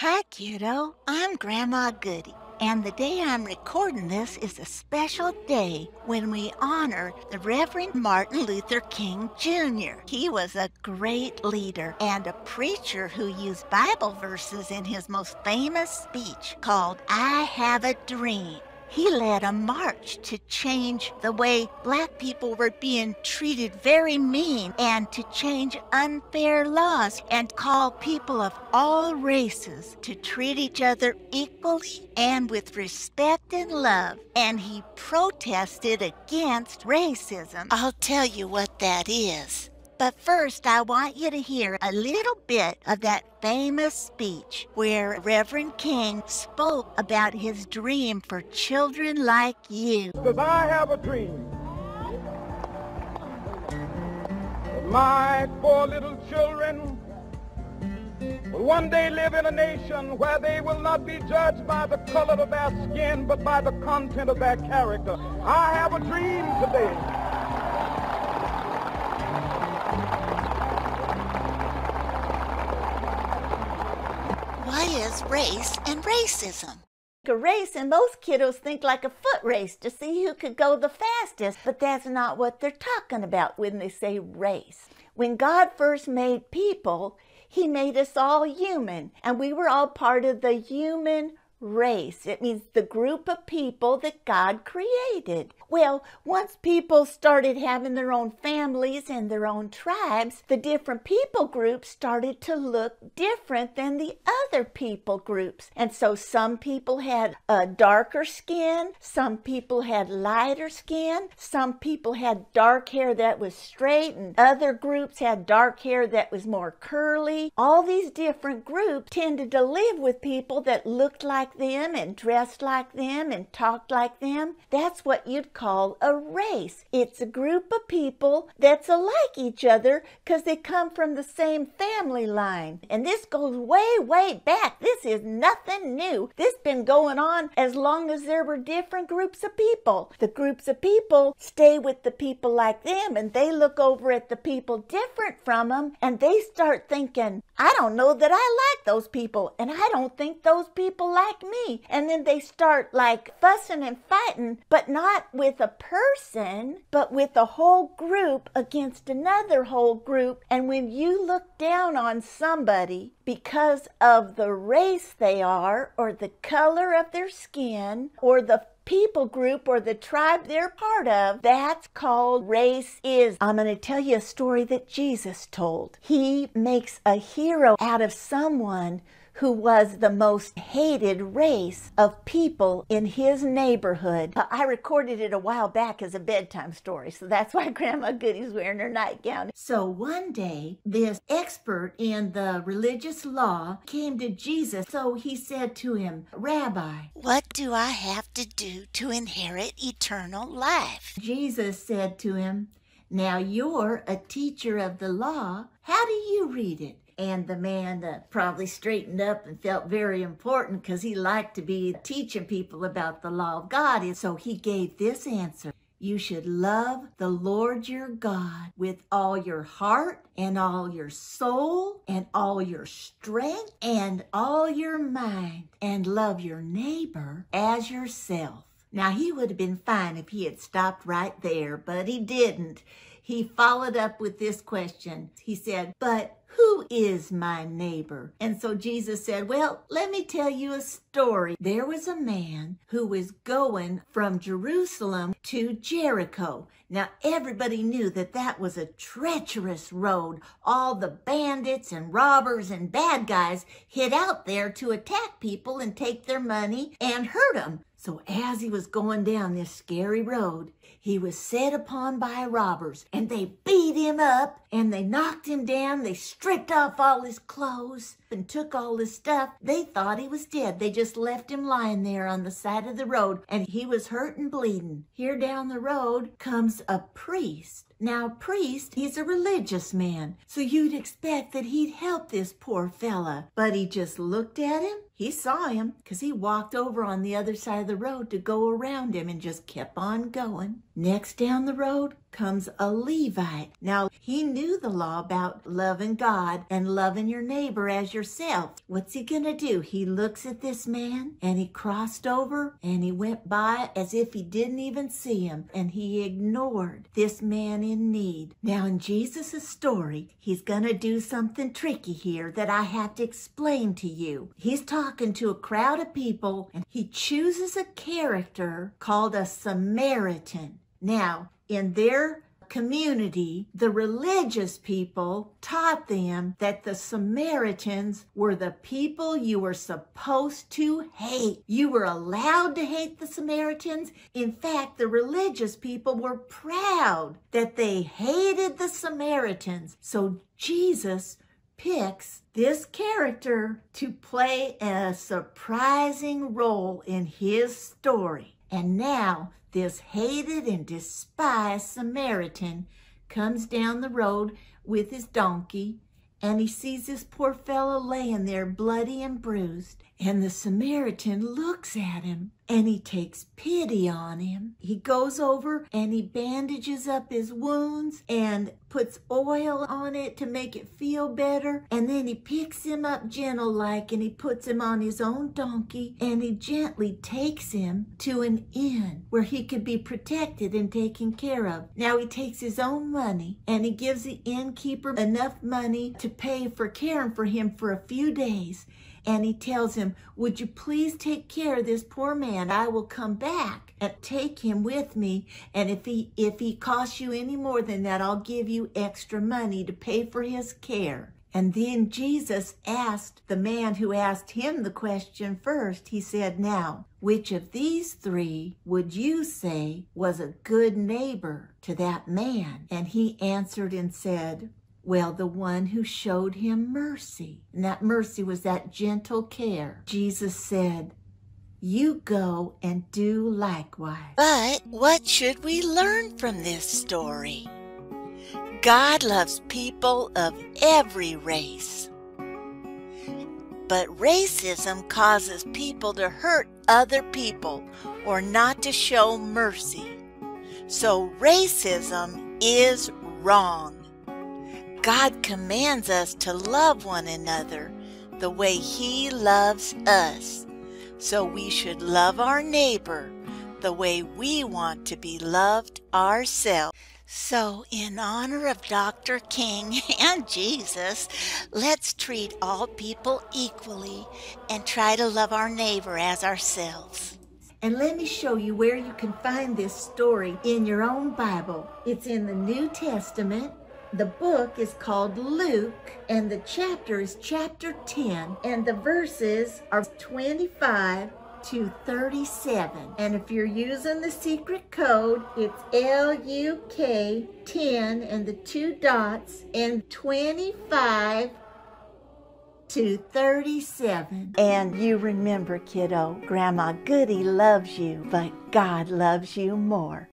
Hi, kiddo. I'm Grandma Goody. And the day I'm recording this is a special day when we honor the Reverend Martin Luther King Jr. He was a great leader and a preacher who used Bible verses in his most famous speech called I Have a Dream. He led a march to change the way black people were being treated very mean and to change unfair laws and call people of all races to treat each other equally and with respect and love. And he protested against racism. I'll tell you what that is. But first, I want you to hear a little bit of that famous speech where Reverend King spoke about his dream for children like you. Because I have a dream. My four little children will one day live in a nation where they will not be judged by the color of their skin, but by the content of their character. I have a dream today. Is race and racism? A race, and most kiddos think like a foot race to see who could go the fastest, but that's not what they're talking about when they say race. When God first made people, He made us all human, and we were all part of the human race. It means the group of people that God created. Well, once people started having their own families and their own tribes, the different people groups started to look different than the other people groups. And so some people had a darker skin, some people had lighter skin, some people had dark hair that was straight, and other groups had dark hair that was more curly. All these different groups tended to live with people that looked like them and dressed like them and talked like them. That's what you'd call a race. It's a group of people that's alike each other because they come from the same family line. And this goes way, way back. This is nothing new. This has been going on as long as there were different groups of people. The groups of people stay with the people like them and they look over at the people different from them and they start thinking, I don't know that I like those people and I don't think those people like me. And then they start like fussing and fighting, but not with with a person, but with a whole group against another whole group. And when you look down on somebody because of the race they are, or the color of their skin, or the people group or the tribe they're part of, that's called racism. I'm going to tell you a story that Jesus told. He makes a hero out of someone who was the most hated race of people in his neighborhood. Uh, I recorded it a while back as a bedtime story, so that's why Grandma Goody's wearing her nightgown. So one day, this expert in the religious law came to Jesus. So he said to him, Rabbi, what do I have to do to inherit eternal life? Jesus said to him, Now you're a teacher of the law. How do you read it? And the man uh, probably straightened up and felt very important because he liked to be teaching people about the law of God. And so he gave this answer. You should love the Lord your God with all your heart and all your soul and all your strength and all your mind and love your neighbor as yourself. Now, he would have been fine if he had stopped right there, but he didn't. He followed up with this question. He said, But who is my neighbor? And so Jesus said, Well, let me tell you a story. There was a man who was going from Jerusalem to Jericho. Now, everybody knew that that was a treacherous road. All the bandits and robbers and bad guys hid out there to attack people and take their money and hurt them. So as he was going down this scary road, he was set upon by robbers and they beat him up and they knocked him down. They stripped off all his clothes and took all his stuff. They thought he was dead. They just left him lying there on the side of the road and he was hurt and bleeding. Here down the road comes a priest now, priest, he's a religious man, so you'd expect that he'd help this poor fella. But he just looked at him. He saw him because he walked over on the other side of the road to go around him and just kept on going. Next down the road comes a Levite. Now, he knew the law about loving God and loving your neighbor as yourself. What's he going to do? He looks at this man and he crossed over and he went by as if he didn't even see him and he ignored this man in need. Now, in Jesus' story, he's going to do something tricky here that I have to explain to you. He's talking to a crowd of people and he chooses a character called a Samaritan. Now, in their community, the religious people taught them that the Samaritans were the people you were supposed to hate. You were allowed to hate the Samaritans. In fact, the religious people were proud that they hated the Samaritans. So Jesus picks this character to play a surprising role in his story. And now this hated and despised Samaritan comes down the road with his donkey and he sees this poor fellow laying there bloody and bruised. And the Samaritan looks at him and he takes pity on him. He goes over and he bandages up his wounds and puts oil on it to make it feel better. And then he picks him up gentle like and he puts him on his own donkey and he gently takes him to an inn where he could be protected and taken care of. Now he takes his own money and he gives the innkeeper enough money to pay for caring for him for a few days and he tells him, Would you please take care of this poor man? I will come back and take him with me. And if he if he costs you any more than that, I'll give you extra money to pay for his care. And then Jesus asked the man who asked him the question first, he said, Now, which of these three would you say was a good neighbor to that man? And he answered and said, well, the one who showed him mercy. And that mercy was that gentle care. Jesus said, You go and do likewise. But what should we learn from this story? God loves people of every race. But racism causes people to hurt other people or not to show mercy. So racism is wrong. God commands us to love one another the way He loves us. So we should love our neighbor the way we want to be loved ourselves. So, in honor of Dr. King and Jesus, let's treat all people equally and try to love our neighbor as ourselves. And let me show you where you can find this story in your own Bible. It's in the New Testament, the book is called Luke, and the chapter is chapter 10, and the verses are 25 to 37. And if you're using the secret code, it's LUK 10 and the two dots and 25 to 37. And you remember, kiddo, Grandma Goody loves you, but God loves you more.